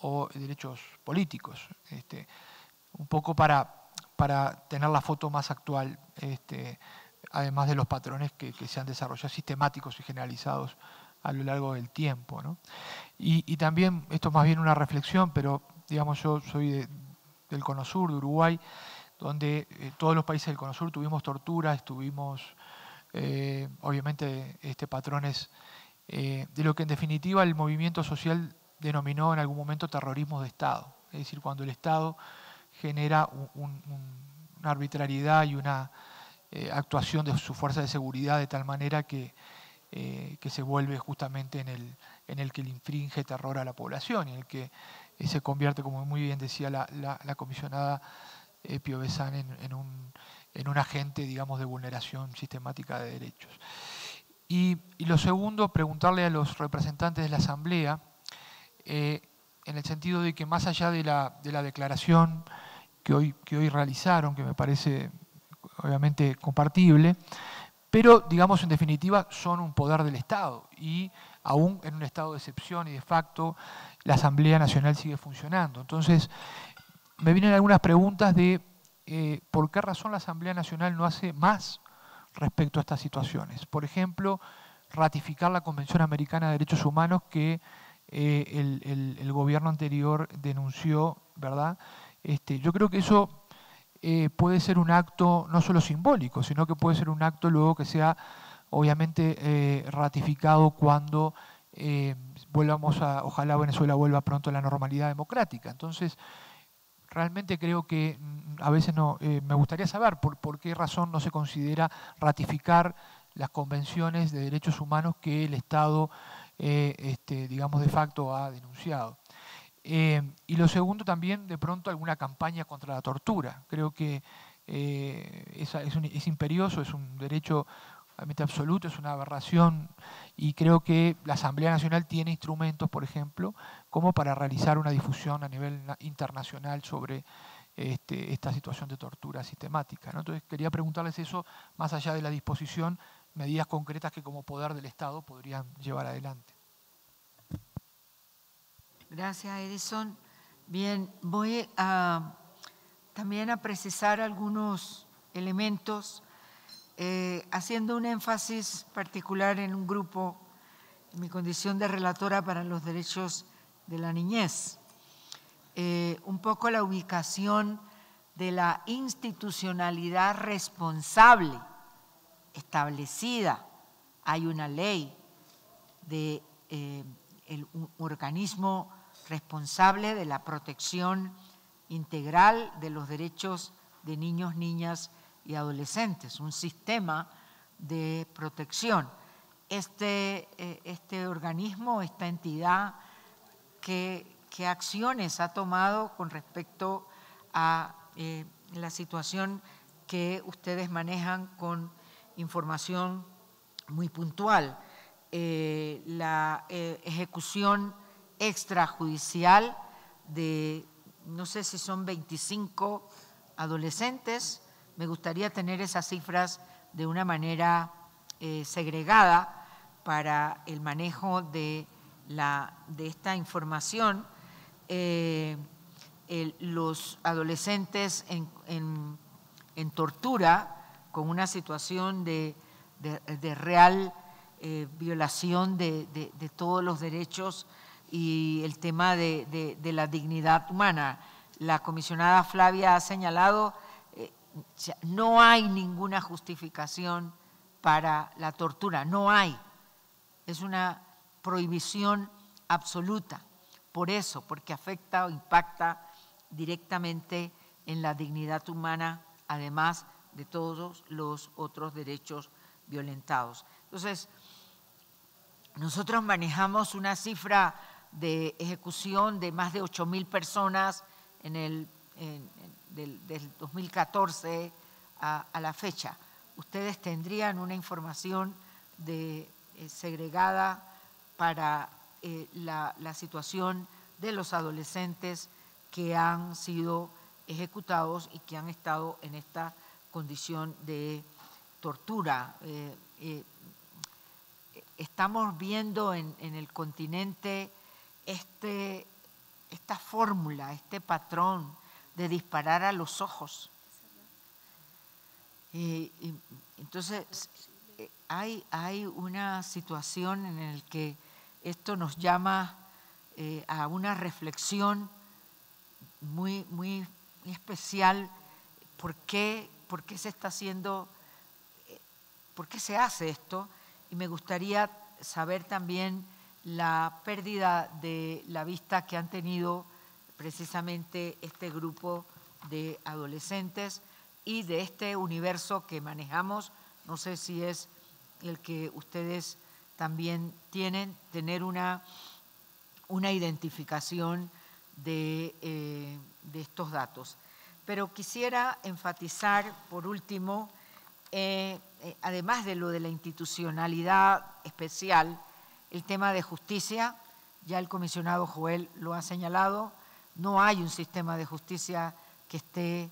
o derechos políticos. Este, un poco para, para tener la foto más actual, este, además de los patrones que, se han desarrollado sistemáticos y generalizados a lo largo del tiempo. Y, también, esto es más bien una reflexión, pero digamos yo soy del Cono Sur, de Uruguay, donde eh, todos los países del Cono Sur tuvimos torturas, tuvimos eh, obviamente este, patrones eh, de lo que en definitiva el movimiento social denominó en algún momento terrorismo de Estado. Es decir, cuando el Estado genera una arbitrariedad y una actuación de su fuerza de seguridad de tal manera que, que se vuelve justamente en el, en el que le infringe terror a la población en el que se convierte, como muy bien decía la, la comisionada Pio Besan en, un, agente, digamos, de vulneración sistemática de derechos. Y, lo segundo, preguntarle a los representantes de la Asamblea, eh, en el sentido de que más allá de la, declaración que hoy, que hoy realizaron, que me parece obviamente compartible, pero digamos en definitiva son un poder del Estado y aún en un estado de excepción y de facto la Asamblea Nacional sigue funcionando. Entonces, me vienen algunas preguntas de eh, por qué razón la Asamblea Nacional no hace más respecto a estas situaciones. Por ejemplo, ratificar la Convención Americana de Derechos Humanos que eh, el, gobierno anterior denunció, ¿verdad? Este, yo creo que eso eh, puede ser un acto no solo simbólico, sino que puede ser un acto luego que sea obviamente ratificado cuando volvamos a, ojalá Venezuela vuelva pronto a la normalidad democrática. Entonces, realmente creo que mm, a veces no, eh, me gustaría saber por, qué razón no se considera ratificar las convenciones de derechos humanos que el Estado, eh, este, digamos, de facto ha denunciado. Eh, y lo segundo también, de pronto, alguna campaña contra la tortura. Creo que es, es, imperioso, es un derecho absoluto, es una aberración y creo que la Asamblea Nacional tiene instrumentos, por ejemplo, como para realizar una difusión a nivel internacional sobre este, esta situación de tortura sistemática. Entonces quería preguntarles eso, más allá de la disposición, medidas concretas que como poder del Estado podrían llevar adelante. Gracias, Edison. Bien, voy a, también a precisar algunos elementos eh, haciendo un énfasis particular en un grupo, en mi condición de relatora para los derechos de la niñez. Eh, un poco la ubicación de la institucionalidad responsable establecida. Hay una ley de eh, un organismo responsable de la protección integral de los derechos de niños, niñas y adolescentes, un sistema de protección. Este, eh, este organismo, esta entidad, ¿qué, acciones ha tomado con respecto a eh, la situación que ustedes manejan con información muy puntual? Eh, la ejecución extrajudicial de, no sé si son 25 adolescentes, me gustaría tener esas cifras de una manera eh, segregada para el manejo de, la, de esta información. Eh, los adolescentes en, tortura con una situación de, real eh, violación de, todos los derechos y el tema de, la dignidad humana. la comisionada Flavia ha señalado, eh, no hay ninguna justificación para la tortura, no hay. Es una prohibición absoluta. Por eso, porque afecta o impacta directamente en la dignidad humana, además de todos los otros derechos violentados. Entonces, nosotros manejamos una cifra de ejecución de más de 8 mil personas en el, del, 2014 a, la fecha. Ustedes tendrían una información de, eh, segregada para eh, la, la situación de los adolescentes que han sido ejecutados y que han estado en esta condición de tortura. Eh, eh, estamos viendo en, el continente este, esta fórmula, este patrón de disparar a los ojos. entonces, eh, hay, hay, una situación en la que esto nos llama a una reflexión muy, muy especial. ¿Por qué, ¿Por qué se está haciendo ¿Por qué se hace esto? Y me gustaría saber también la pérdida de la vista que han tenido precisamente este grupo de adolescentes y de este universo que manejamos. No sé si es el que ustedes también tienen, tener una, una identificación de, eh, de estos datos. Pero quisiera enfatizar, por último, eh, eh, además de lo de la institucionalidad especial, el tema de justicia, ya el comisionado Joel lo ha señalado, no hay un sistema de justicia que esté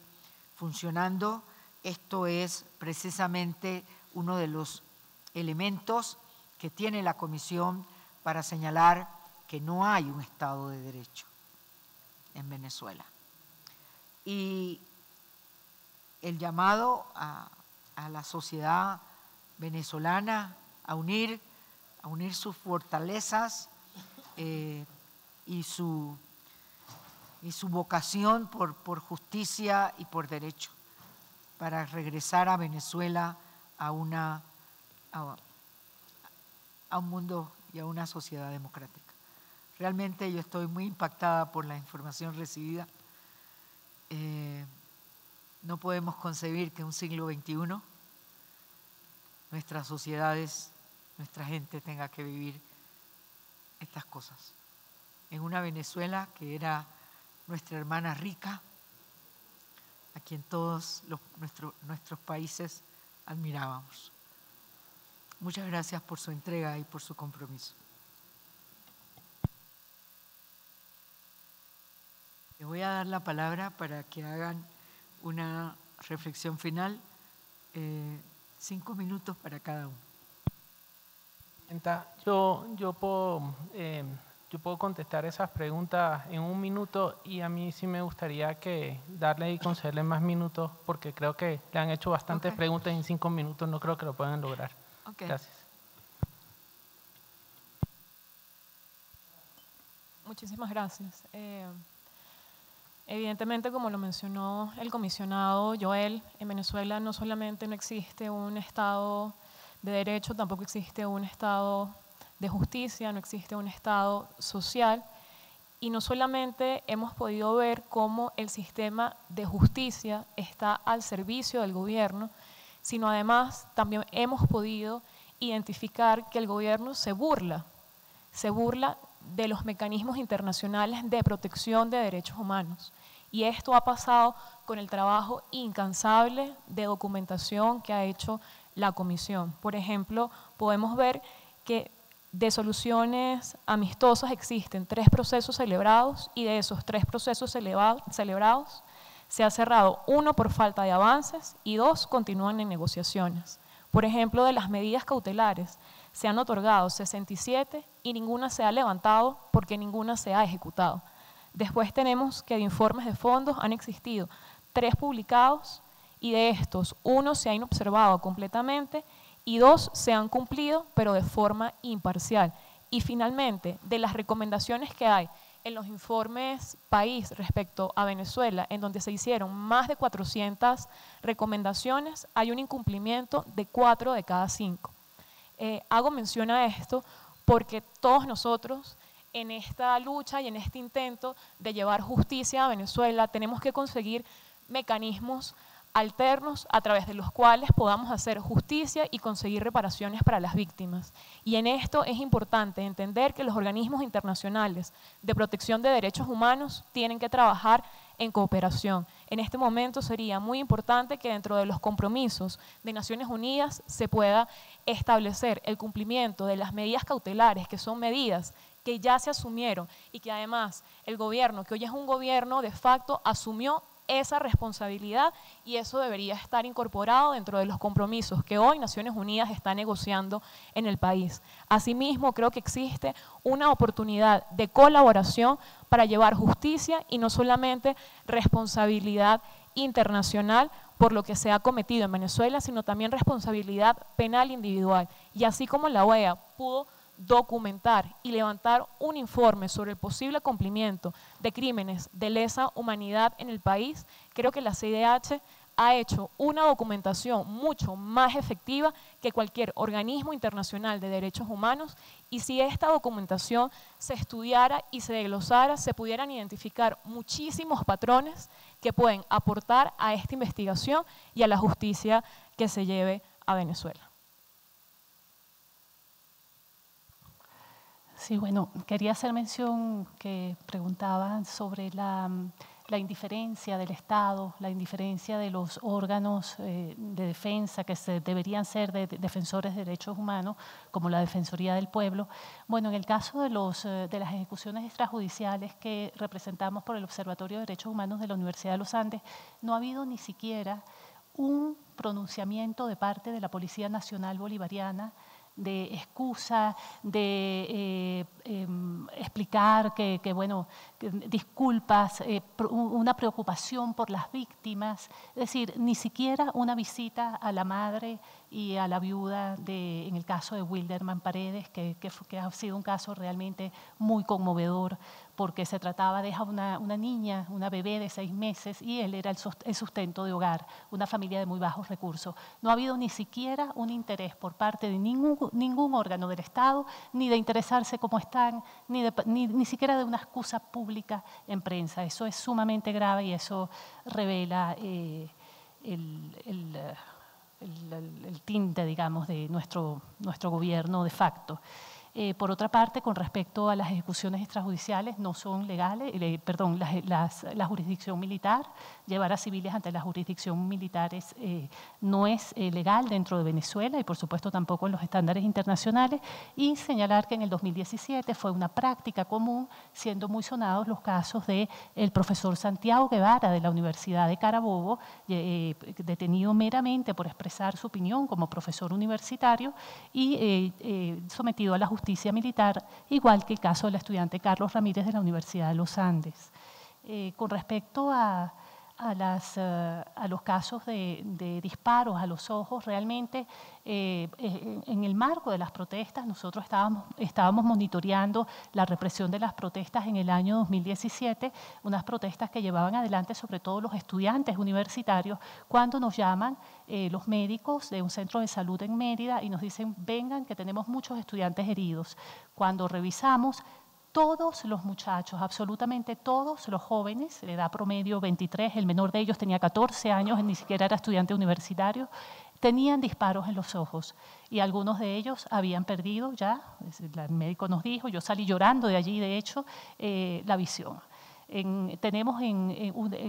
funcionando. Esto es precisamente uno de los elementos que tiene la comisión para señalar que no hay un Estado de Derecho en Venezuela. Y el llamado a, la sociedad venezolana a unir, a unir sus fortalezas eh, y, su, y su vocación por, por justicia y por derecho, para regresar a Venezuela a, una, a, un mundo y a una sociedad democrática. Realmente yo estoy muy impactada por la información recibida. Eh, no podemos concebir que en un siglo XXI nuestras sociedades, nuestra gente tenga que vivir estas cosas. En una Venezuela que era nuestra hermana rica, a quien todos nuestros países admirábamos. Muchas gracias por su entrega y por su compromiso. Les voy a dar la palabra para que hagan una reflexión final. Eh, cinco minutos para cada uno. Yo, yo, puedo, eh, yo puedo contestar esas preguntas en un minuto y a mí sí me gustaría que darle y concederle más minutos porque creo que le han hecho bastantes preguntas en cinco minutos, no creo que lo puedan lograr. Gracias. Muchísimas gracias. Eh, Evidentemente, como lo mencionó el comisionado Joel, en Venezuela no solamente no existe un Estado de derecho, tampoco existe un Estado de justicia, no existe un Estado social. Y no solamente hemos podido ver cómo el sistema de justicia está al servicio del gobierno, sino además también hemos podido identificar que el gobierno se burla, se burla de los mecanismos internacionales de protección de derechos humanos. Y esto ha pasado con el trabajo incansable de documentación que ha hecho la comisión. Por ejemplo, podemos ver que de soluciones amistosas existen tres procesos celebrados y de esos tres procesos celebrados se ha cerrado uno por falta de avances y dos continúan en negociaciones. Por ejemplo, de las medidas cautelares, se han otorgado 67 y ninguna se ha levantado porque ninguna se ha ejecutado. Después tenemos que de informes de fondos han existido tres publicados y de estos uno se ha inobservado completamente y dos se han cumplido pero de forma imparcial. Y finalmente, de las recomendaciones que hay en los informes país respecto a Venezuela, en donde se hicieron más de 400 recomendaciones, hay un incumplimiento de cuatro de cada cinco. Eh, hago mención a esto porque todos nosotros en esta lucha y en este intento de llevar justicia a Venezuela tenemos que conseguir mecanismos alternos a través de los cuales podamos hacer justicia y conseguir reparaciones para las víctimas. Y en esto es importante entender que los organismos internacionales de protección de derechos humanos tienen que trabajar en cooperación. En este momento sería muy importante que dentro de los compromisos de Naciones Unidas se pueda establecer el cumplimiento de las medidas cautelares, que son medidas que ya se asumieron y que además el gobierno, que hoy es un gobierno de facto, asumió esa responsabilidad y eso debería estar incorporado dentro de los compromisos que hoy Naciones Unidas está negociando en el país. Asimismo, creo que existe una oportunidad de colaboración para llevar justicia y no solamente responsabilidad internacional por lo que se ha cometido en Venezuela, sino también responsabilidad penal individual. Y así como la OEA pudo documentar y levantar un informe sobre el posible cumplimiento de crímenes de lesa humanidad en el país, creo que la CIDH ha hecho una documentación mucho más efectiva que cualquier organismo internacional de derechos humanos y si esta documentación se estudiara y se desglosara, se pudieran identificar muchísimos patrones que pueden aportar a esta investigación y a la justicia que se lleve a Venezuela. Sí, bueno, quería hacer mención que preguntaban sobre la, indiferencia del Estado, la indiferencia de los órganos eh, de defensa que se, deberían ser de, defensores de derechos humanos, como la Defensoría del Pueblo. Bueno, en el caso de, los, eh, de las ejecuciones extrajudiciales que representamos por el Observatorio de Derechos Humanos de la Universidad de los Andes, no ha habido ni siquiera un pronunciamiento de parte de la Policía Nacional Bolivariana de excusa, de eh, em, explicar que, bueno, disculpas, eh, una preocupación por las víctimas, es decir, ni siquiera una visita a la madre y a la viuda de, en el caso de Wilderman Paredes, que, que ha sido un caso realmente muy conmovedor porque se trataba de una, niña, una bebé de seis meses, y él era el sustento de hogar, una familia de muy bajos recursos. No ha habido ni siquiera un interés por parte de ningún, órgano del Estado, ni de interesarse cómo están, ni, ni, ni, siquiera de una excusa pública en prensa. Eso es sumamente grave y eso revela eh, el, el, el, el, tinte, digamos, de nuestro, nuestro gobierno de facto. Eh, por otra parte, con respecto a las ejecuciones extrajudiciales, no son legales, eh, perdón, la jurisdicción militar, llevar a civiles ante la jurisdicción militar eh, no es legal dentro de Venezuela y por supuesto tampoco en los estándares internacionales. Y señalar que en el 2017 fue una práctica común, siendo muy sonados los casos del el profesor Santiago Guevara de la Universidad de Carabobo, detenido meramente por expresar su opinión como profesor universitario y sometido a la justicia justicia militar, igual que el caso del estudiante Carlos Ramírez de la Universidad de los Andes. Eh, con respecto a, a, las, a los casos de, disparos a los ojos, realmente eh, eh, en el marco de las protestas nosotros estábamos, estábamos monitoreando la represión de las protestas en el año 2017, unas protestas que llevaban adelante sobre todo los estudiantes universitarios, cuando nos llaman los médicos de un centro de salud en Mérida y nos dicen, vengan que tenemos muchos estudiantes heridos. Cuando revisamos, todos los muchachos, absolutamente todos los jóvenes, de edad promedio 23, el menor de ellos tenía 14 años, ni siquiera era estudiante universitario, tenían disparos en los ojos. Y algunos de ellos habían perdido ya, el médico nos dijo, yo salí llorando de allí, de hecho, eh, la visión tenemos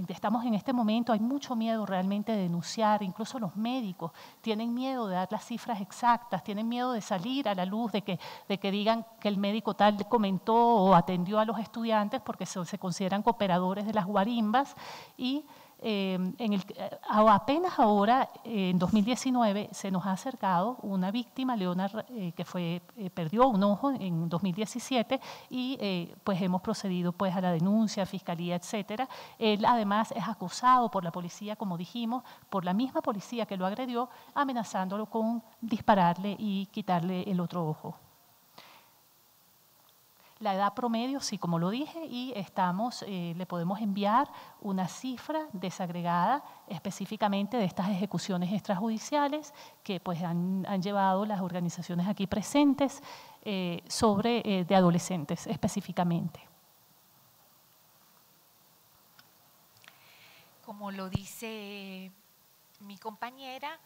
estamos en este momento, hay mucho miedo realmente de denunciar, incluso los médicos tienen miedo de dar las cifras exactas, tienen miedo de salir a la luz, de que, de que digan que el médico tal comentó o atendió a los estudiantes porque se, se consideran cooperadores de las guarimbas y Em, en el, eh, apenas ahora, en 2019, se nos ha acercado una víctima, Leona, eh, que fue, eh, perdió un ojo en 2017 y pues hemos procedido pues a la denuncia, fiscalía, etcétera. Él además es acusado por la policía, como dijimos, por la misma policía que lo agredió, amenazándolo con dispararle y quitarle el otro ojo. La edad promedio, sí, como lo dije, y estamos, eh, le podemos enviar una cifra desagregada específicamente de estas ejecuciones extrajudiciales que pues, han, llevado las organizaciones aquí presentes eh, sobre eh, de adolescentes específicamente. Como lo dice mi compañera,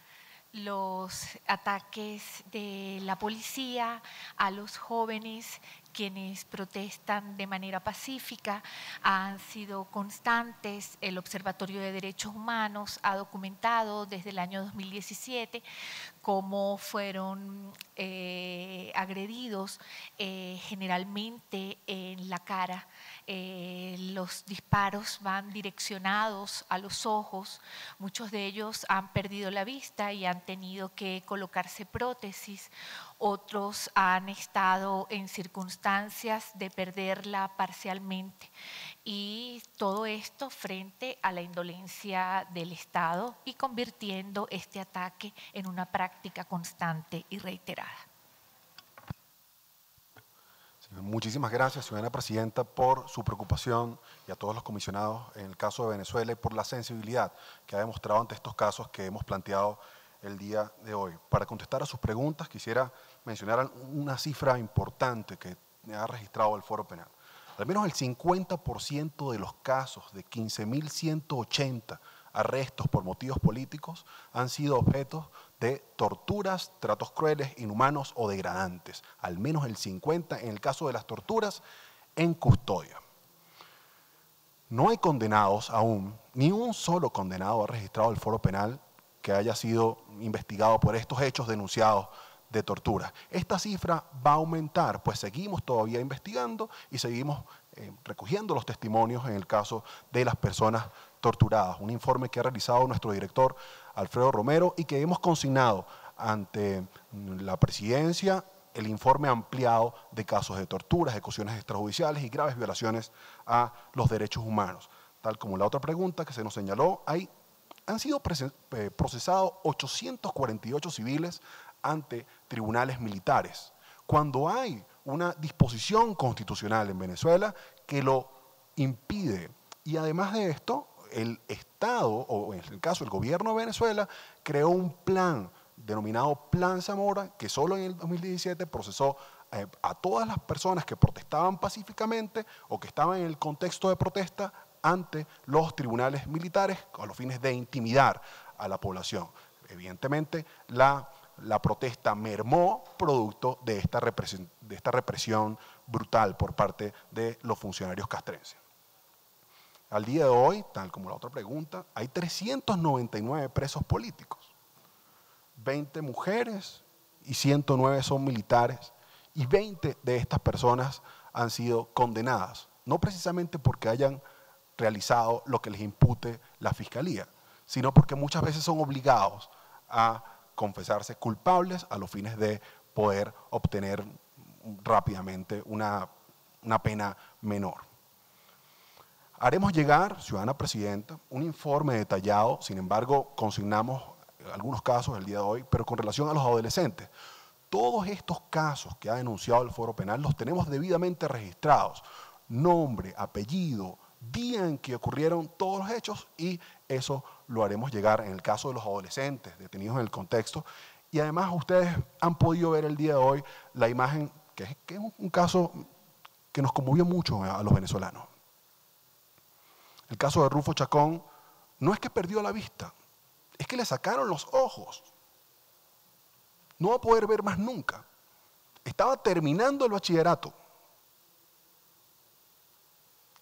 los ataques de la policía a los jóvenes quienes protestan de manera pacífica han sido constantes. El Observatorio de Derechos Humanos ha documentado desde el año 2017 cómo fueron eh, agredidos eh, generalmente en la cara. Eh, los disparos van direccionados a los ojos. Muchos de ellos han perdido la vista y han tenido que colocarse prótesis otros han estado en circunstancias de perderla parcialmente. Y todo esto frente a la indolencia del Estado y convirtiendo este ataque en una práctica constante y reiterada. Muchísimas gracias, ciudadana presidenta, por su preocupación y a todos los comisionados en el caso de Venezuela y por la sensibilidad que ha demostrado ante estos casos que hemos planteado el día de hoy. Para contestar a sus preguntas, quisiera mencionar una cifra importante que ha registrado el Foro Penal. Al menos el 50% de los casos de 15.180 arrestos por motivos políticos han sido objetos de torturas, tratos crueles, inhumanos o degradantes. Al menos el 50% en el caso de las torturas en custodia. No hay condenados aún, ni un solo condenado ha registrado el foro penal que haya sido investigado por estos hechos denunciados de tortura. Esta cifra va a aumentar, pues seguimos todavía investigando y seguimos eh, recogiendo los testimonios en el caso de las personas torturadas. Un informe que ha realizado nuestro director Alfredo Romero y que hemos consignado ante la presidencia el informe ampliado de casos de tortura, ejecuciones extrajudiciales y graves violaciones a los derechos humanos. Tal como la otra pregunta que se nos señaló, hay han sido eh, procesados 848 civiles ante tribunales militares. Cuando hay una disposición constitucional en Venezuela que lo impide. Y además de esto, el Estado, o en el caso el gobierno de Venezuela, creó un plan denominado Plan Zamora, que solo en el 2017 procesó eh, a todas las personas que protestaban pacíficamente o que estaban en el contexto de protesta ante los tribunales militares con los fines de intimidar a la población. Evidentemente, la, protesta mermó producto de esta, de esta represión brutal por parte de los funcionarios castrenses. Al día de hoy, tal como la otra pregunta, hay 399 presos políticos, 20 mujeres y 109 son militares, y 20 de estas personas han sido condenadas, no precisamente porque hayan realizado lo que les impute la fiscalía, sino porque muchas veces son obligados a confesarse culpables a los fines de poder obtener rápidamente una, pena menor. Haremos llegar, ciudadana presidenta, un informe detallado, sin embargo, consignamos algunos casos el día de hoy, pero con relación a los adolescentes. Todos estos casos que ha denunciado el Foro Penal los tenemos debidamente registrados. Nombre, apellido, día en que ocurrieron todos los hechos y eso lo haremos llegar en el caso de los adolescentes detenidos en el contexto. Y además ustedes han podido ver el día de hoy la imagen, que es, que es un caso que nos conmovió mucho a los venezolanos. El caso de Rufo Chacón no es que perdió la vista, es que le sacaron los ojos. No va a poder ver más nunca. Estaba terminando el bachillerato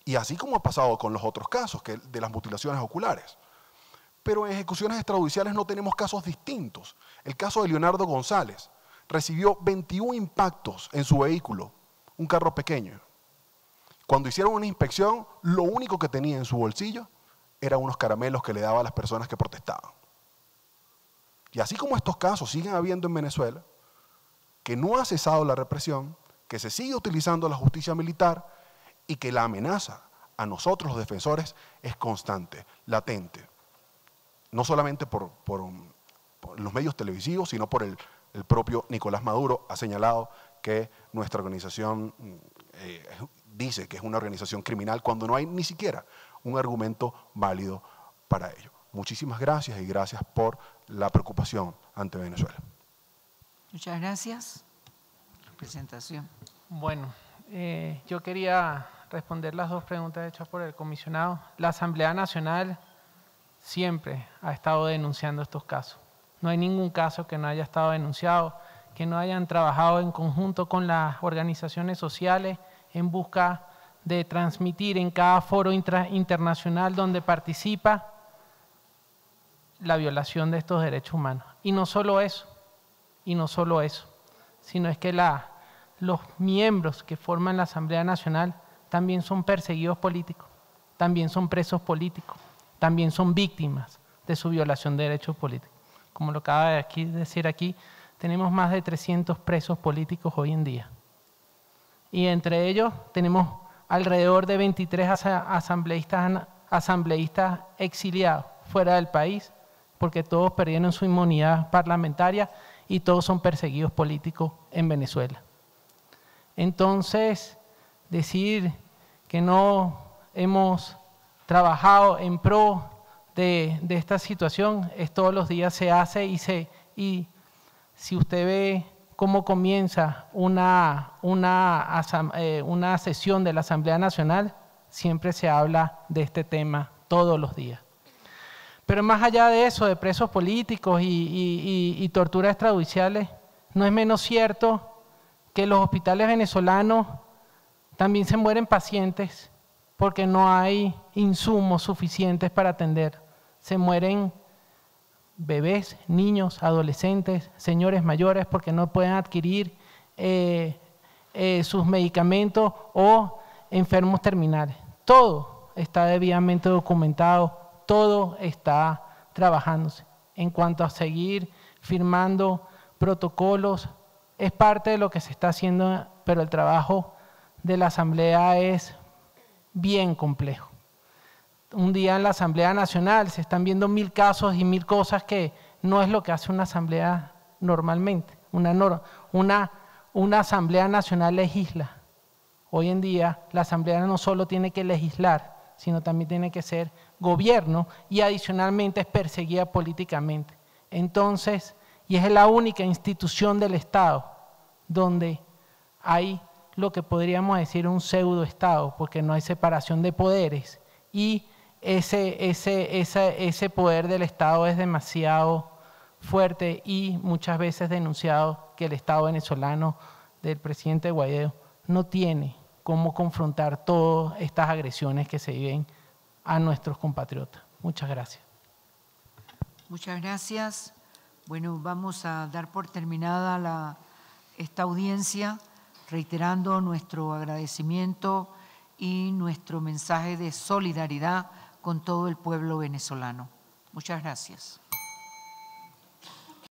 y así como ha pasado con los otros casos, que de las mutilaciones oculares. Pero en ejecuciones extrajudiciales no tenemos casos distintos. El caso de Leonardo González recibió 21 impactos en su vehículo, un carro pequeño. Cuando hicieron una inspección, lo único que tenía en su bolsillo eran unos caramelos que le daba a las personas que protestaban. Y así como estos casos siguen habiendo en Venezuela, que no ha cesado la represión, que se sigue utilizando la justicia militar, y que la amenaza a nosotros los defensores es constante, latente. No solamente por, los medios televisivos, sino por el, propio Nicolás Maduro ha señalado que nuestra organización eh, dice que es una organización criminal cuando no hay ni siquiera un argumento válido para ello. Muchísimas gracias y gracias por la preocupación ante Venezuela. Muchas gracias. Presentación. Bueno, eh, yo quería responder las dos preguntas hechas por el comisionado. La Asamblea Nacional siempre ha estado denunciando estos casos. No hay ningún caso que no haya estado denunciado, que no hayan trabajado en conjunto con las organizaciones sociales en busca de transmitir en cada foro internacional donde participa la violación de estos derechos humanos. Y no solo eso, y no solo eso, sino es que los miembros que forman la Asamblea Nacional también son perseguidos políticos, también son presos políticos, también son víctimas de su violación de derechos políticos. Como lo acaba de decir aquí, tenemos más de 300 presos políticos hoy en día. Y entre ellos tenemos alrededor de 23 asambleístas, exiliados fuera del país, porque todos perdieron su inmunidad parlamentaria y todos son perseguidos políticos en Venezuela. Entonces, decir que no hemos trabajado en pro de, esta situación es todos los días se hace y, se, y si usted ve cómo comienza una, eh, una sesión de la Asamblea Nacional, siempre se habla de este tema todos los días. Pero más allá de eso, de presos políticos y, y, torturas extrajudiciales, no es menos cierto que los hospitales venezolanos también se mueren pacientes porque no hay insumos suficientes para atender. Se mueren bebés, niños, adolescentes, señores mayores porque no pueden adquirir eh, eh, sus medicamentos o enfermos terminales. Todo está debidamente documentado, todo está trabajándose. En cuanto a seguir firmando protocolos, es parte de lo que se está haciendo, pero el trabajo de la Asamblea es bien complejo un día en la Asamblea Nacional, se están viendo mil casos y mil cosas que no es lo que hace una Asamblea normalmente. Una, una, una Asamblea Nacional legisla. Hoy en día la Asamblea no solo tiene que legislar, sino también tiene que ser gobierno y adicionalmente es perseguida políticamente. Entonces, y es la única institución del Estado donde hay lo que podríamos decir un pseudo Estado, porque no hay separación de poderes y ese, ese, ese poder del Estado es demasiado fuerte y muchas veces denunciado que el Estado venezolano del presidente Guaidó no tiene cómo confrontar todas estas agresiones que se viven a nuestros compatriotas. Muchas gracias. Muchas gracias. Bueno, vamos a dar por terminada la, esta audiencia, reiterando nuestro agradecimiento y nuestro mensaje de solidaridad con todo el pueblo venezolano. Muchas gracias.